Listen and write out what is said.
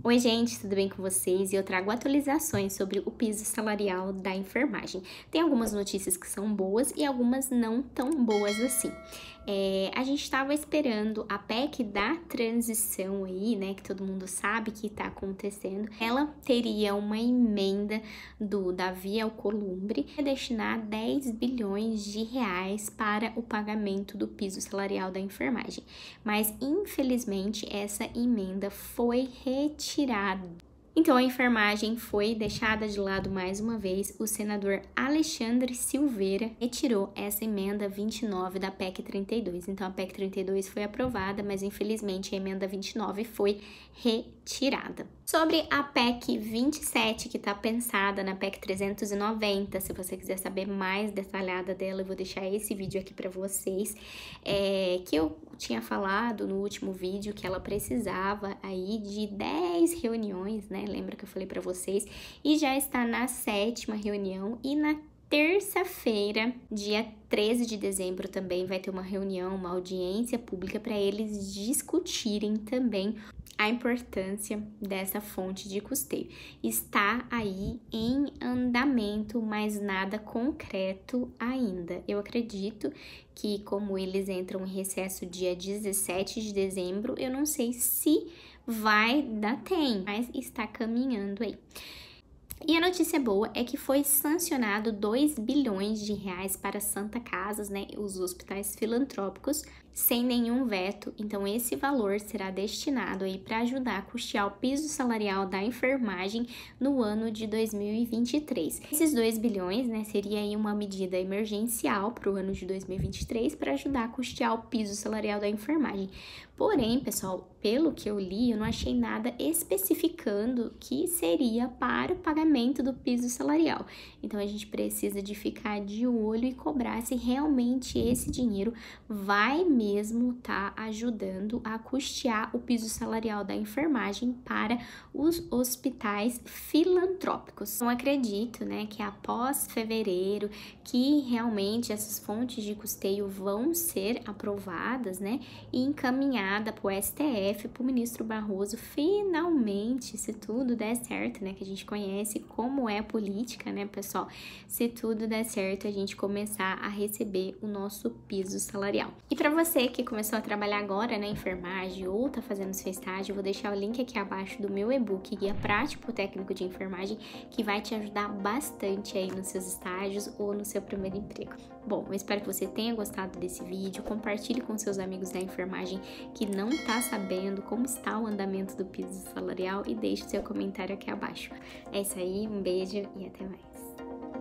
Oi, gente, tudo bem com vocês? E eu trago atualizações sobre o piso salarial da enfermagem. Tem algumas notícias que são boas e algumas não tão boas assim. É, a gente estava esperando a PEC da transição aí, né, que todo mundo sabe que está acontecendo. Ela teria uma emenda do Davi Alcolumbre a destinar 10 bilhões de reais para o pagamento do piso salarial da enfermagem. Mas, infelizmente, essa emenda foi retirada tirado então a enfermagem foi deixada de lado mais uma vez. O senador Alexandre Silveira retirou essa emenda 29 da PEC 32. Então a PEC 32 foi aprovada, mas infelizmente a emenda 29 foi retirada. Sobre a PEC 27, que está pensada na PEC 390, se você quiser saber mais detalhada dela, eu vou deixar esse vídeo aqui para vocês, é, que eu tinha falado no último vídeo que ela precisava aí de 10 reuniões, né? Lembra que eu falei para vocês? E já está na sétima reunião e na terça-feira, dia 13 de dezembro, também vai ter uma reunião, uma audiência pública para eles discutirem também a importância dessa fonte de custeio. Está aí em andamento, mas nada concreto ainda. Eu acredito que, como eles entram em recesso dia 17 de dezembro, eu não sei se vai dar tempo, mas está caminhando aí. E a notícia boa é que foi sancionado 2 bilhões de reais para Santa Casas, né, os hospitais filantrópicos, sem nenhum veto. Então esse valor será destinado aí para ajudar a custear o piso salarial da enfermagem no ano de 2023. Esses 2 bilhões, né, seria aí uma medida emergencial para o ano de 2023 para ajudar a custear o piso salarial da enfermagem. Porém, pessoal, pelo que eu li, eu não achei nada especificando que seria para o pagamento do piso salarial. Então a gente precisa de ficar de olho e cobrar se realmente esse dinheiro vai mesmo estar tá ajudando a custear o piso salarial da enfermagem para os hospitais filantrópicos. Não acredito, né, que após fevereiro que realmente essas fontes de custeio vão ser aprovadas, né, e encaminhada para o STF, para o ministro Barroso, finalmente, se tudo der certo, né, que a gente conhece como é a política, né, pessoal, se tudo der certo, a gente começar a receber o nosso piso salarial. E para você que começou a trabalhar agora na enfermagem ou tá fazendo seu estágio, vou deixar o link aqui abaixo do meu e-book Guia Prático Técnico de Enfermagem, que vai te ajudar bastante aí nos seus estágios ou no seu primeiro emprego. Bom, eu espero que você tenha gostado desse vídeo, compartilhe com seus amigos da enfermagem que não tá sabendo como está o andamento do piso salarial e deixe seu comentário aqui abaixo. É isso aí, um beijo e até mais.